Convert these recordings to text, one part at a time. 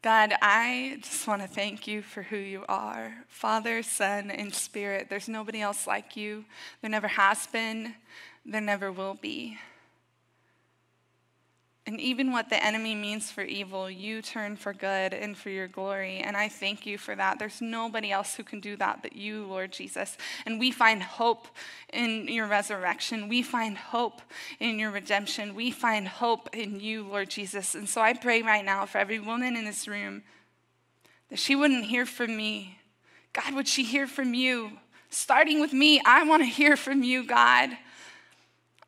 God, I just want to thank you for who you are Father, Son, and Spirit. There's nobody else like you. There never has been, there never will be. And even what the enemy means for evil, you turn for good and for your glory. And I thank you for that. There's nobody else who can do that but you, Lord Jesus. And we find hope in your resurrection. We find hope in your redemption. We find hope in you, Lord Jesus. And so I pray right now for every woman in this room that she wouldn't hear from me. God, would she hear from you? Starting with me, I want to hear from you, God.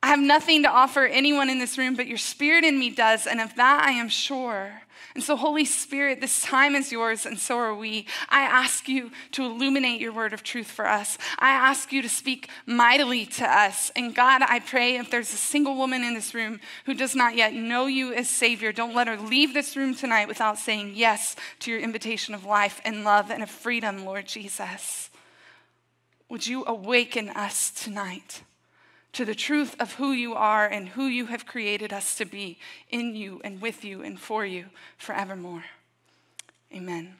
I have nothing to offer anyone in this room, but your spirit in me does, and of that I am sure. And so, Holy Spirit, this time is yours, and so are we. I ask you to illuminate your word of truth for us. I ask you to speak mightily to us. And God, I pray if there's a single woman in this room who does not yet know you as Savior, don't let her leave this room tonight without saying yes to your invitation of life and love and of freedom, Lord Jesus. Would you awaken us tonight? To the truth of who you are and who you have created us to be in you and with you and for you forevermore. Amen.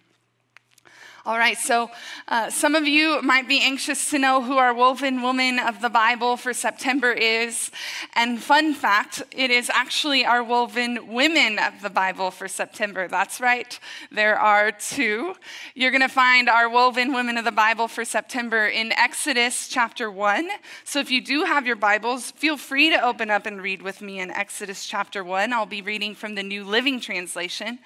All right, so uh, some of you might be anxious to know who our woven woman of the Bible for September is. And fun fact, it is actually our woven women of the Bible for September. That's right, there are two. You're going to find our woven women of the Bible for September in Exodus chapter 1. So if you do have your Bibles, feel free to open up and read with me in Exodus chapter 1. I'll be reading from the New Living Translation.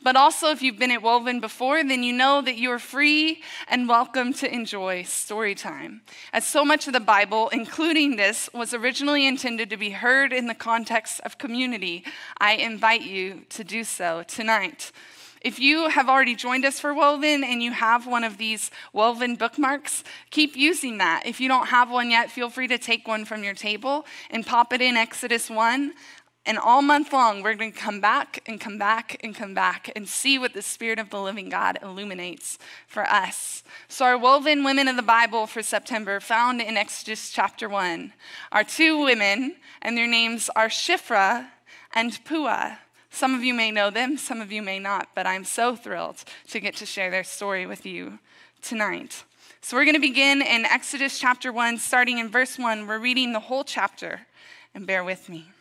But also, if you've been at Woven before, then you know that you are free and welcome to enjoy story time. As so much of the Bible, including this, was originally intended to be heard in the context of community, I invite you to do so tonight. If you have already joined us for Woven and you have one of these Woven bookmarks, keep using that. If you don't have one yet, feel free to take one from your table and pop it in Exodus 1. And all month long, we're going to come back and come back and come back and see what the Spirit of the living God illuminates for us. So, our woven women of the Bible for September, found in Exodus chapter 1, are two women, and their names are Shiphrah and Puah. Some of you may know them, some of you may not, but I'm so thrilled to get to share their story with you tonight. So, we're going to begin in Exodus chapter 1, starting in verse 1. We're reading the whole chapter, and bear with me.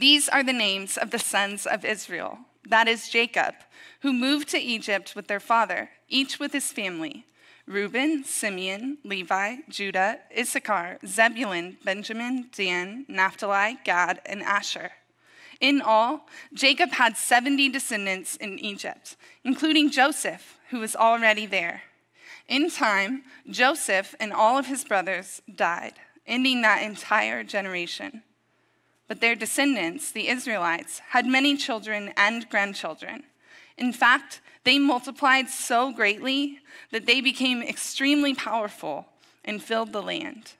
These are the names of the sons of Israel, that is Jacob, who moved to Egypt with their father, each with his family Reuben, Simeon, Levi, Judah, Issachar, Zebulun, Benjamin, Dan, Naphtali, Gad, and Asher. In all, Jacob had 70 descendants in Egypt, including Joseph, who was already there. In time, Joseph and all of his brothers died, ending that entire generation. But their descendants, the Israelites, had many children and grandchildren. In fact, they multiplied so greatly that they became extremely powerful and filled the land.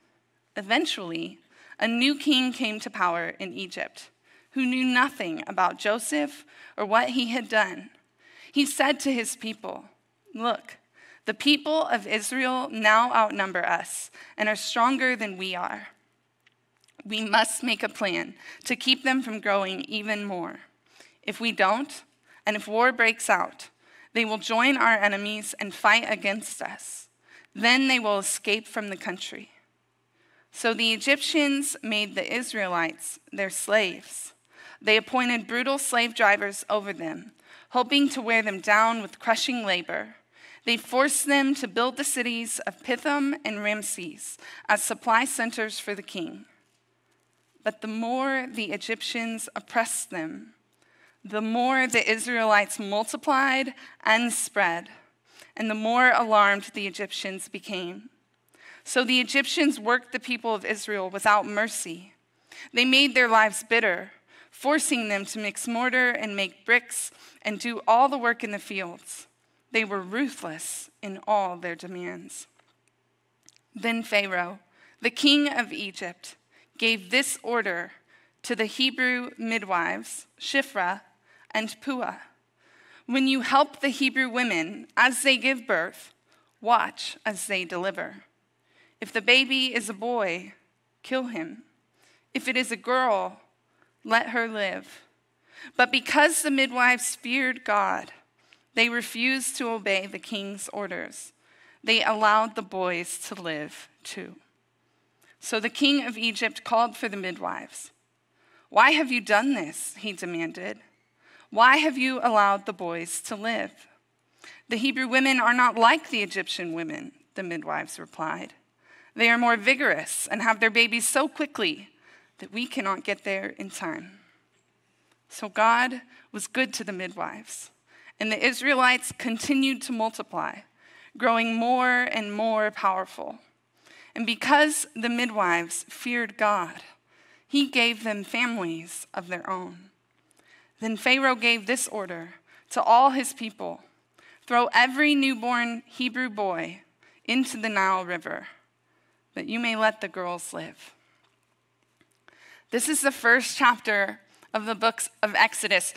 Eventually, a new king came to power in Egypt who knew nothing about Joseph or what he had done. He said to his people, Look, the people of Israel now outnumber us and are stronger than we are we must make a plan to keep them from growing even more. If we don't, and if war breaks out, they will join our enemies and fight against us. Then they will escape from the country. So the Egyptians made the Israelites their slaves. They appointed brutal slave drivers over them, hoping to wear them down with crushing labor. They forced them to build the cities of Pithom and Ramses as supply centers for the king. But the more the Egyptians oppressed them, the more the Israelites multiplied and spread, and the more alarmed the Egyptians became. So the Egyptians worked the people of Israel without mercy. They made their lives bitter, forcing them to mix mortar and make bricks and do all the work in the fields. They were ruthless in all their demands. Then Pharaoh, the king of Egypt, gave this order to the Hebrew midwives, Shiphrah and Puah. When you help the Hebrew women as they give birth, watch as they deliver. If the baby is a boy, kill him. If it is a girl, let her live. But because the midwives feared God, they refused to obey the king's orders. They allowed the boys to live too. So the king of Egypt called for the midwives. Why have you done this? He demanded. Why have you allowed the boys to live? The Hebrew women are not like the Egyptian women, the midwives replied. They are more vigorous and have their babies so quickly that we cannot get there in time. So God was good to the midwives, and the Israelites continued to multiply, growing more and more powerful. And because the midwives feared God, he gave them families of their own. Then Pharaoh gave this order to all his people throw every newborn Hebrew boy into the Nile River, that you may let the girls live. This is the first chapter of the books of Exodus.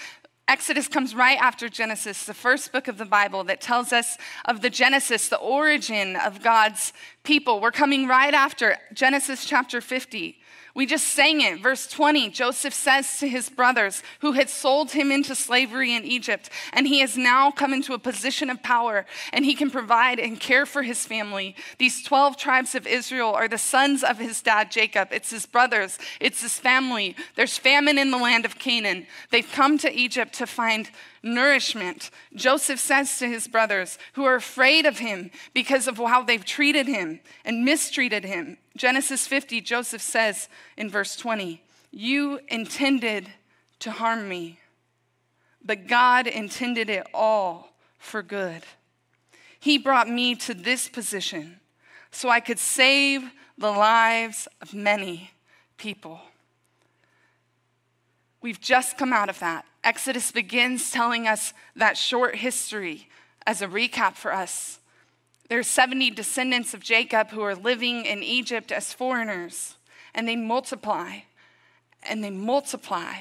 Exodus comes right after Genesis, the first book of the Bible that tells us of the Genesis, the origin of God's people. We're coming right after Genesis chapter 50. We just sang it. Verse 20 Joseph says to his brothers who had sold him into slavery in Egypt, and he has now come into a position of power and he can provide and care for his family. These 12 tribes of Israel are the sons of his dad Jacob. It's his brothers, it's his family. There's famine in the land of Canaan. They've come to Egypt to find nourishment. Joseph says to his brothers who are afraid of him because of how they've treated him and mistreated him. Genesis 50, Joseph says in verse 20, You intended to harm me, but God intended it all for good. He brought me to this position so I could save the lives of many people. We've just come out of that. Exodus begins telling us that short history as a recap for us. There's 70 descendants of Jacob who are living in Egypt as foreigners, and they multiply and they multiply.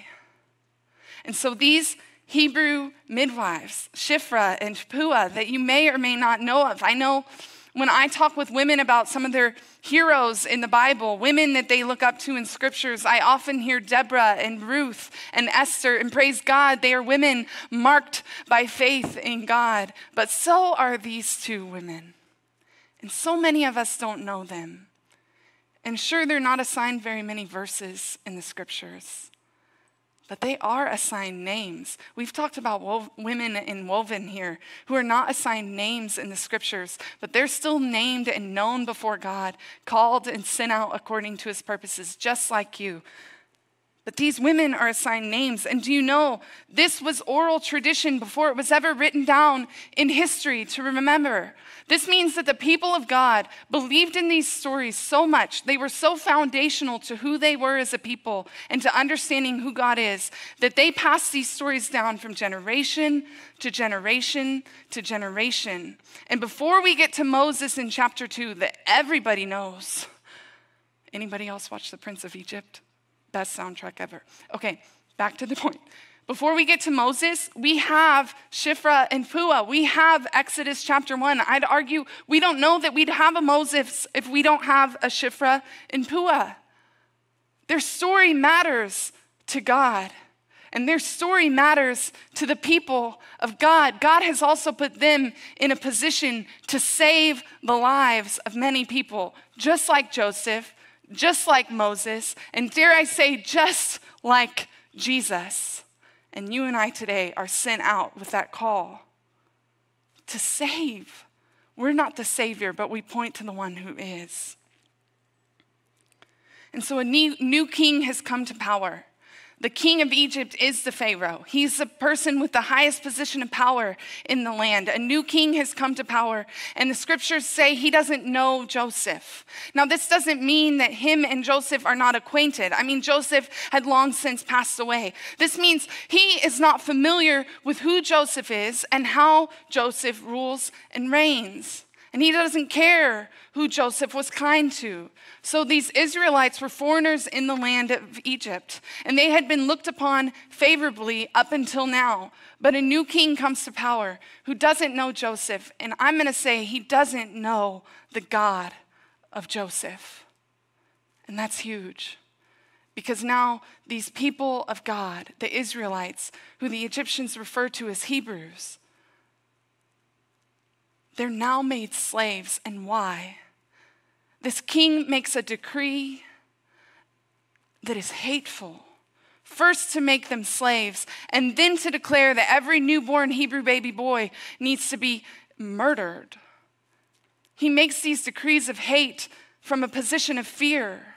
And so these Hebrew midwives, Shiphrah and Puah, that you may or may not know of, I know when I talk with women about some of their heroes in the Bible, women that they look up to in scriptures, I often hear Deborah and Ruth and Esther, and praise God, they are women marked by faith in God. But so are these two women. And so many of us don't know them. And sure, they're not assigned very many verses in the scriptures but they are assigned names. We've talked about wo- women in Woven here who are not assigned names in the scriptures, but they're still named and known before God, called and sent out according to his purposes, just like you. But these women are assigned names. And do you know, this was oral tradition before it was ever written down in history to remember. This means that the people of God believed in these stories so much, they were so foundational to who they were as a people and to understanding who God is, that they passed these stories down from generation to generation to generation. And before we get to Moses in chapter 2 that everybody knows, anybody else watch The Prince of Egypt? Best soundtrack ever. Okay, back to the point. Before we get to Moses, we have Shiphrah and Puah. We have Exodus chapter 1. I'd argue we don't know that we'd have a Moses if we don't have a Shiphrah and Puah. Their story matters to God, and their story matters to the people of God. God has also put them in a position to save the lives of many people, just like Joseph, just like Moses, and dare I say, just like Jesus. And you and I today are sent out with that call to save. We're not the Savior, but we point to the one who is. And so a new, king has come to power. The king of Egypt is the Pharaoh. He's the person with the highest position of power in the land. A new king has come to power, and the scriptures say he doesn't know Joseph. Now, this doesn't mean that him and Joseph are not acquainted. I mean, Joseph had long since passed away. This means he is not familiar with who Joseph is and how Joseph rules and reigns. And he doesn't care who Joseph was kind to. So these Israelites were foreigners in the land of Egypt, and they had been looked upon favorably up until now. But a new king comes to power who doesn't know Joseph, and I'm going to say he doesn't know the God of Joseph. And that's huge. Because now these people of God, the Israelites, who the Egyptians refer to as Hebrews, they're now made slaves. And why? This king makes a decree that is hateful. First, to make them slaves, and then to declare that every newborn Hebrew baby boy needs to be murdered. He makes these decrees of hate from a position of fear.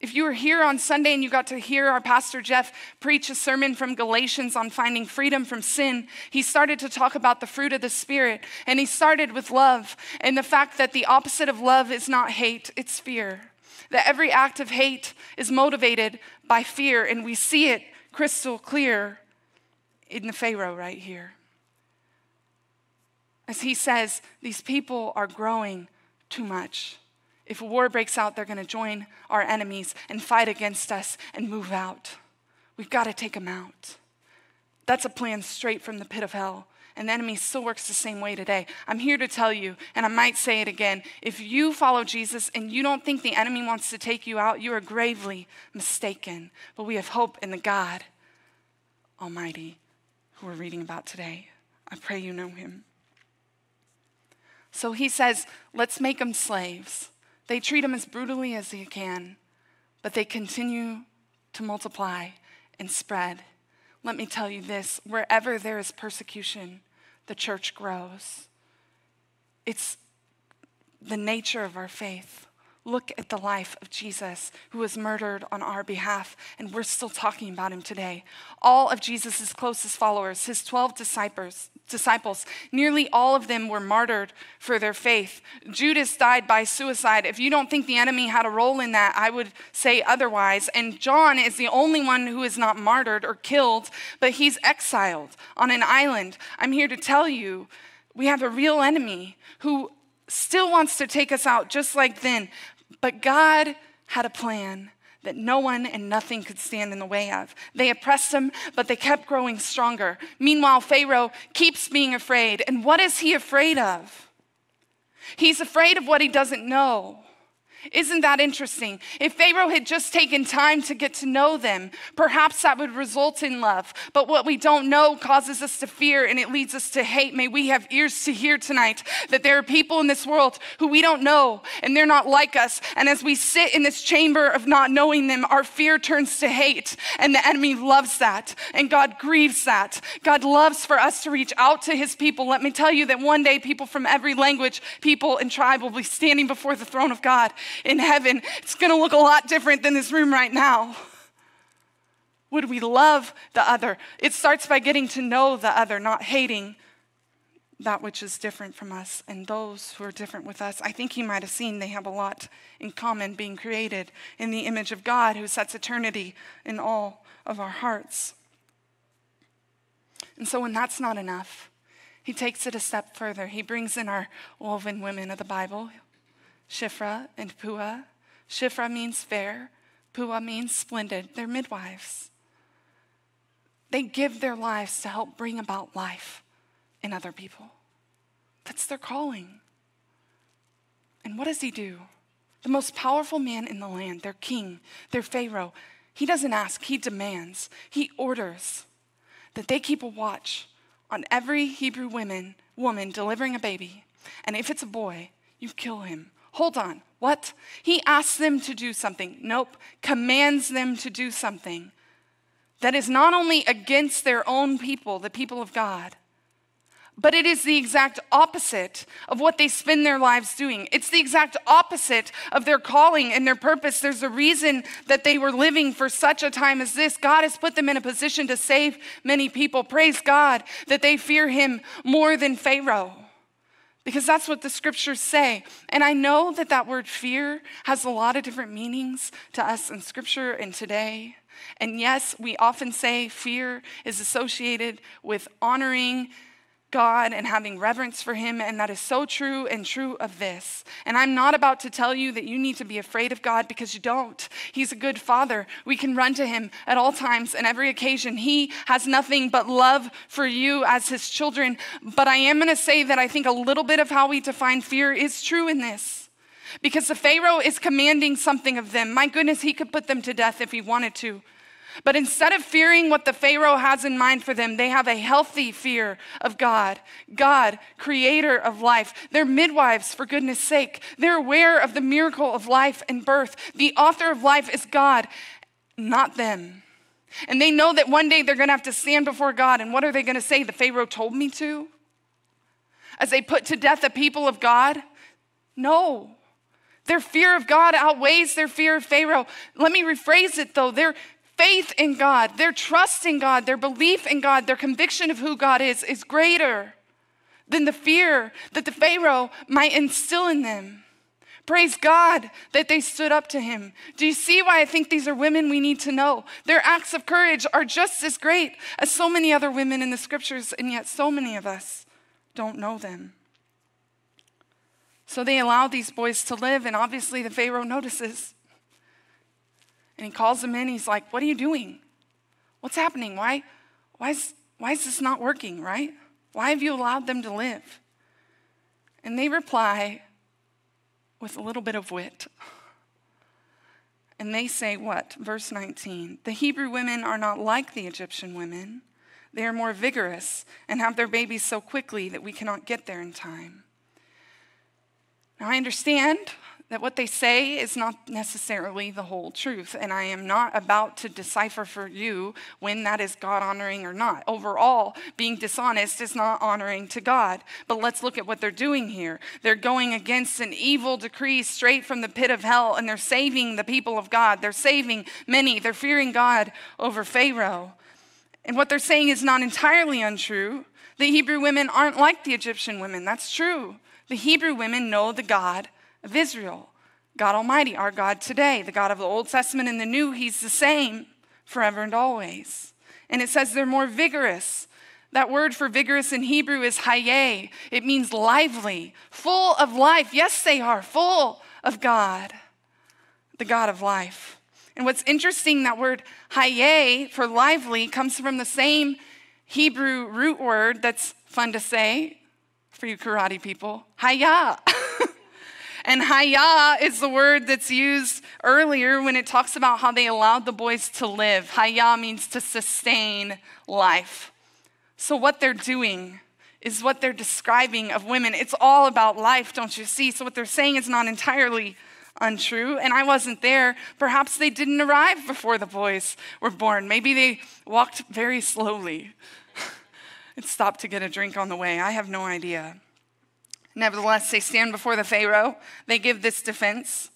If you were here on Sunday and you got to hear our pastor Jeff preach a sermon from Galatians on finding freedom from sin, he started to talk about the fruit of the Spirit. And he started with love and the fact that the opposite of love is not hate, it's fear. That every act of hate is motivated by fear. And we see it crystal clear in the Pharaoh right here. As he says, these people are growing too much. If a war breaks out, they're going to join our enemies and fight against us and move out. We've got to take them out. That's a plan straight from the pit of hell. And the enemy still works the same way today. I'm here to tell you, and I might say it again if you follow Jesus and you don't think the enemy wants to take you out, you are gravely mistaken. But we have hope in the God Almighty who we're reading about today. I pray you know him. So he says, let's make them slaves. They treat them as brutally as they can, but they continue to multiply and spread. Let me tell you this wherever there is persecution, the church grows. It's the nature of our faith. Look at the life of Jesus, who was murdered on our behalf, and we're still talking about him today. All of Jesus' closest followers, his 12 disciples, disciples, nearly all of them were martyred for their faith. Judas died by suicide. If you don't think the enemy had a role in that, I would say otherwise. And John is the only one who is not martyred or killed, but he's exiled on an island. I'm here to tell you we have a real enemy who still wants to take us out just like then. But God had a plan that no one and nothing could stand in the way of. They oppressed him, but they kept growing stronger. Meanwhile, Pharaoh keeps being afraid. And what is he afraid of? He's afraid of what he doesn't know. Isn't that interesting? If Pharaoh had just taken time to get to know them, perhaps that would result in love. But what we don't know causes us to fear and it leads us to hate. May we have ears to hear tonight that there are people in this world who we don't know and they're not like us. And as we sit in this chamber of not knowing them, our fear turns to hate. And the enemy loves that. And God grieves that. God loves for us to reach out to his people. Let me tell you that one day people from every language, people, and tribe will be standing before the throne of God in heaven, it's going to look a lot different than this room right now. Would we love the other? It starts by getting to know the other, not hating that which is different from us and those who are different with us. I think you might have seen they have a lot in common, being created in the image of God who sets eternity in all of our hearts. And so, when that's not enough, he takes it a step further. He brings in our woven women of the Bible. Shiphrah and Puah. Shiphrah means fair, Puah means splendid. They're midwives. They give their lives to help bring about life in other people. That's their calling. And what does he do? The most powerful man in the land, their king, their Pharaoh, he doesn't ask, he demands, he orders that they keep a watch on every Hebrew woman, woman delivering a baby. And if it's a boy, you kill him Hold on, what? He asks them to do something. Nope, commands them to do something that is not only against their own people, the people of God, but it is the exact opposite of what they spend their lives doing. It's the exact opposite of their calling and their purpose. There's a reason that they were living for such a time as this. God has put them in a position to save many people. Praise God that they fear Him more than Pharaoh because that's what the scriptures say. And I know that that word fear has a lot of different meanings to us in scripture and today. And yes, we often say fear is associated with honoring God and having reverence for Him, and that is so true and true of this. And I'm not about to tell you that you need to be afraid of God because you don't. He's a good Father. We can run to Him at all times and every occasion. He has nothing but love for you as His children. But I am going to say that I think a little bit of how we define fear is true in this. because the Pharaoh is commanding something of them. My goodness, he could put them to death if he wanted to. But instead of fearing what the Pharaoh has in mind for them, they have a healthy fear of God. God, creator of life. They're midwives, for goodness sake. They're aware of the miracle of life and birth. The author of life is God, not them. And they know that one day they're going to have to stand before God. And what are they going to say? The Pharaoh told me to? As they put to death the people of God? No. Their fear of God outweighs their fear of Pharaoh. Let me rephrase it though. Their faith in God, their trust in God, their belief in God, their conviction of who God is is greater than the fear that the Pharaoh might instill in them. Praise God that they stood up to him. Do you see why I think these are women we need to know? Their acts of courage are just as great as so many other women in the scriptures, and yet so many of us don't know them. So they allow these boys to live, and obviously the Pharaoh notices. And he calls them in. He's like, What are you doing? What's happening? Why, why, is, why is this not working, right? Why have you allowed them to live? And they reply with a little bit of wit. And they say, What? Verse 19 The Hebrew women are not like the Egyptian women. They are more vigorous and have their babies so quickly that we cannot get there in time. Now, I understand that what they say is not necessarily the whole truth. And I am not about to decipher for you when that is God honoring or not. Overall, being dishonest is not honoring to God. But let's look at what they're doing here. They're going against an evil decree straight from the pit of hell, and they're saving the people of God. They're saving many. They're fearing God over Pharaoh. And what they're saying is not entirely untrue. The Hebrew women aren't like the Egyptian women. That's true. The Hebrew women know the God of Israel. God Almighty, our God today, the God of the Old Testament and the New, He's the same forever and always. And it says they're more vigorous. That word for vigorous in Hebrew is haye. It means lively, full of life. Yes, they are full of God, the God of life. And what's interesting, that word haye for lively comes from the same Hebrew root word that's fun to say for you karate people, haya. And haya is the word that's used earlier when it talks about how they allowed the boys to live. Haya means to sustain life. So, what they're doing is what they're describing of women. It's all about life, don't you see? So, what they're saying is not entirely untrue. And I wasn't there. Perhaps they didn't arrive before the boys were born. Maybe they walked very slowly and stopped to get a drink on the way. I have no idea. Nevertheless, they stand before the Pharaoh. They give this defense.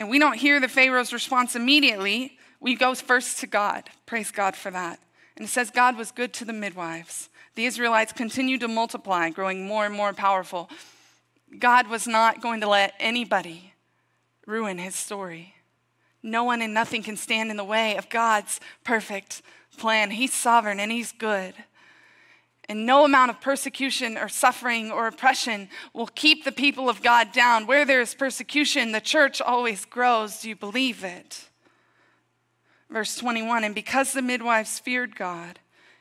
And we don't hear the Pharaoh's response immediately. We go first to God. Praise God for that. And it says, God was good to the midwives. The Israelites continued to multiply, growing more and more powerful. God was not going to let anybody ruin his story. No one and nothing can stand in the way of God's perfect plan. He's sovereign and he's good. And no amount of persecution or suffering or oppression will keep the people of God down. Where there is persecution, the church always grows. Do you believe it? Verse 21 And because the midwives feared God,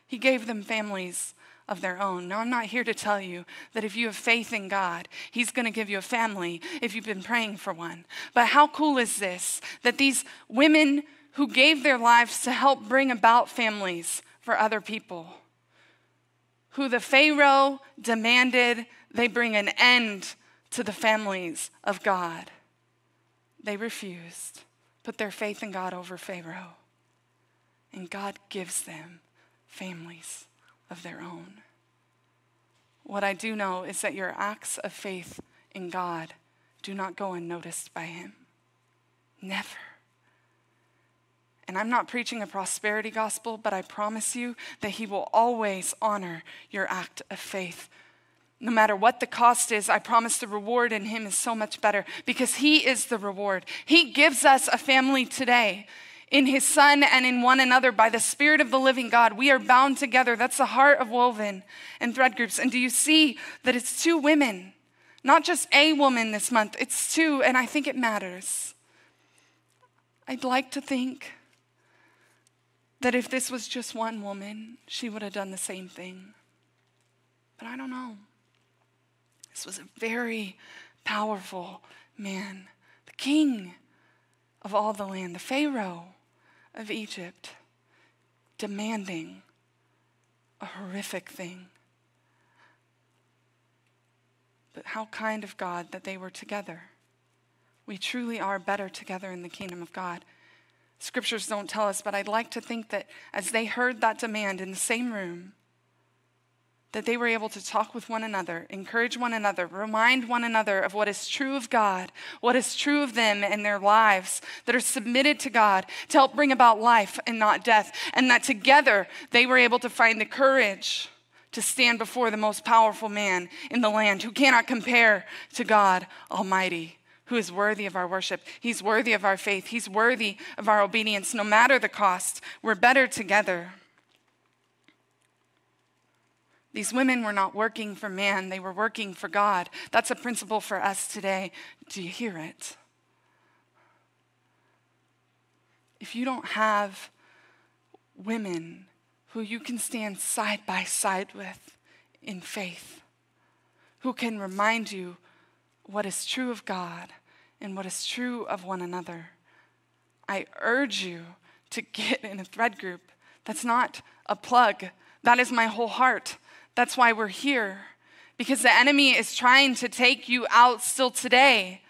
he gave them families of their own. Now, I'm not here to tell you that if you have faith in God, He's going to give you a family if you've been praying for one. But how cool is this that these women who gave their lives to help bring about families for other people, who the Pharaoh demanded they bring an end to the families of God. They refused, put their faith in God over Pharaoh, and God gives them families of their own. What I do know is that your acts of faith in God do not go unnoticed by Him. Never. And I'm not preaching a prosperity gospel, but I promise you that He will always honor your act of faith. No matter what the cost is, I promise the reward in Him is so much better because He is the reward. He gives us a family today in His Son and in one another by the Spirit of the living God. We are bound together. That's the heart of Woven and Thread Groups. And do you see that it's two women, not just a woman this month, it's two, and I think it matters. I'd like to think that if this was just one woman, she would have done the same thing. But I don't know. This was a very powerful man, the king of all the land, the Pharaoh of Egypt, demanding a horrific thing. But how kind of God that they were together. We truly are better together in the kingdom of God. Scriptures don't tell us, but I'd like to think that as they heard that demand in the same room, that they were able to talk with one another, encourage one another, remind one another of what is true of God, what is true of them and their lives that are submitted to God to help bring about life and not death. And that together they were able to find the courage to stand before the most powerful man in the land who cannot compare to God Almighty who is worthy of our worship. He's worthy of our faith. He's worthy of our obedience, no matter the cost. We're better together. These women were not working for man, they were working for God. That's a principle for us today. Do you hear it? If you don't have women who you can stand side by side with in faith, who can remind you what is true of God, in what is true of one another. I urge you to get in a thread group. That's not a plug, that is my whole heart. That's why we're here, because the enemy is trying to take you out still today.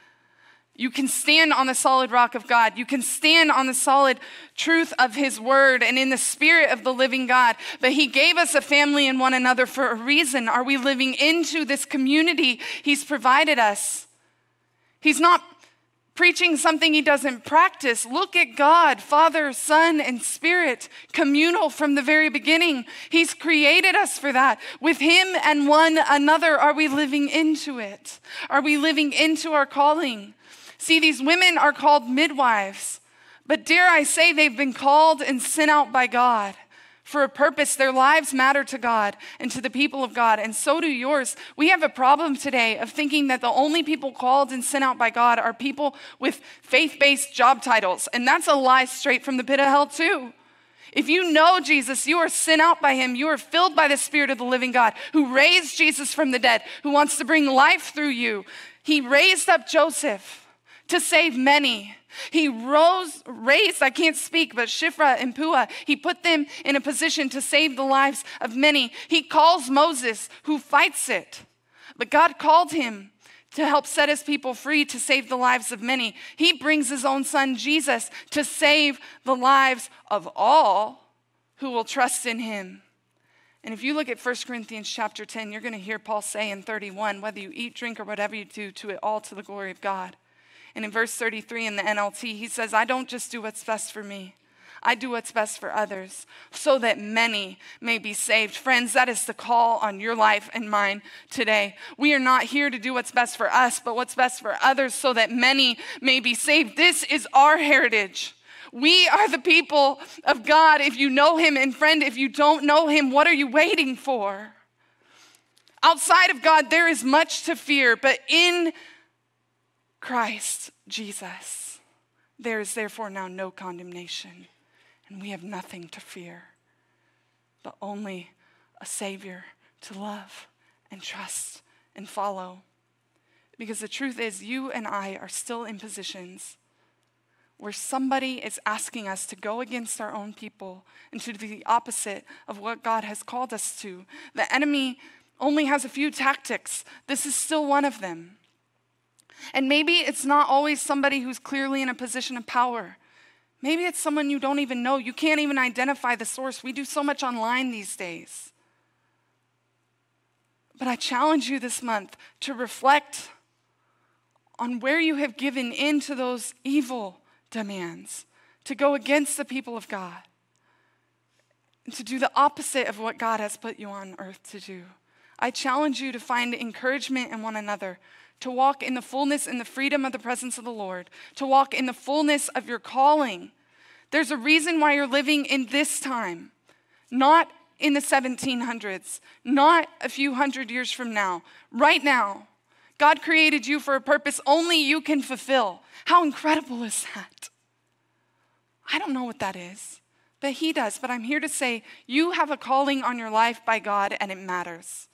You can stand on the solid rock of God. You can stand on the solid truth of His word and in the spirit of the living God. But He gave us a family and one another for a reason. Are we living into this community He's provided us? He's not preaching something he doesn't practice. Look at God, Father, Son, and Spirit, communal from the very beginning. He's created us for that. With Him and one another, are we living into it? Are we living into our calling? See, these women are called midwives, but dare I say, they've been called and sent out by God for a purpose. Their lives matter to God and to the people of God, and so do yours. We have a problem today of thinking that the only people called and sent out by God are people with faith based job titles, and that's a lie straight from the pit of hell, too. If you know Jesus, you are sent out by him. You are filled by the Spirit of the living God who raised Jesus from the dead, who wants to bring life through you. He raised up Joseph to save many. He rose, raised, I can't speak, but Shiphrah and Puah, he put them in a position to save the lives of many. He calls Moses, who fights it. But God called him to help set his people free to save the lives of many. He brings his own son, Jesus, to save the lives of all who will trust in him. And if you look at 1 Corinthians chapter 10, you're going to hear Paul say in 31 whether you eat, drink, or whatever you do, to it all to the glory of God. And in verse 33 in the NLT, he says, I don't just do what's best for me. I do what's best for others so that many may be saved. Friends, that is the call on your life and mine today. We are not here to do what's best for us, but what's best for others so that many may be saved. This is our heritage. We are the people of God. If you know Him, and friend, if you don't know Him, what are you waiting for? Outside of God, there is much to fear, but in Christ Jesus. There is therefore now no condemnation, and we have nothing to fear, but only a Savior to love and trust and follow. Because the truth is, you and I are still in positions where somebody is asking us to go against our own people and to do the opposite of what God has called us to. The enemy only has a few tactics. This is still one of them. And maybe it's not always somebody who's clearly in a position of power. Maybe it's someone you don't even know. You can't even identify the source. We do so much online these days. But I challenge you this month to reflect on where you have given in to those evil demands, to go against the people of God, and to do the opposite of what God has put you on earth to do. I challenge you to find encouragement in one another, to walk in the fullness and the freedom of the presence of the Lord, to walk in the fullness of your calling. There's a reason why you're living in this time, not in the 1700s, not a few hundred years from now, right now. God created you for a purpose only you can fulfill. How incredible is that? I don't know what that is, but He does. But I'm here to say you have a calling on your life by God and it matters.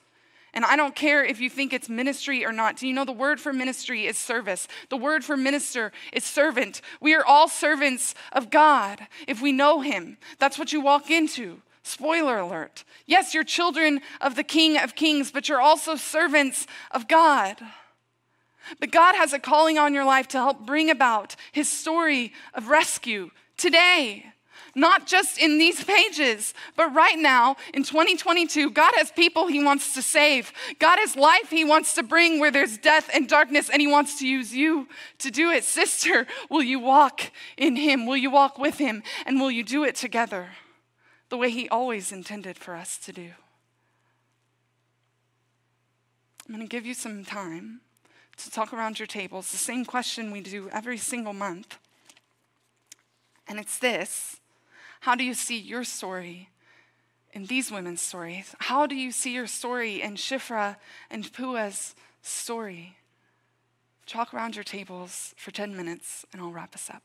And I don't care if you think it's ministry or not. Do you know the word for ministry is service? The word for minister is servant. We are all servants of God if we know Him. That's what you walk into. Spoiler alert. Yes, you're children of the King of Kings, but you're also servants of God. But God has a calling on your life to help bring about His story of rescue today not just in these pages, but right now in 2022, God has people He wants to save. God has life He wants to bring where there's death and darkness, and He wants to use you to do it. Sister, will you walk in Him? Will you walk with Him? And will you do it together the way He always intended for us to do? I'm going to give you some time to talk around your tables, the same question we do every single month. And it's this how do you see your story in these women's stories? How do you see your story in Shiphrah and Puah's story? Talk around your tables for 10 minutes and I'll wrap us up.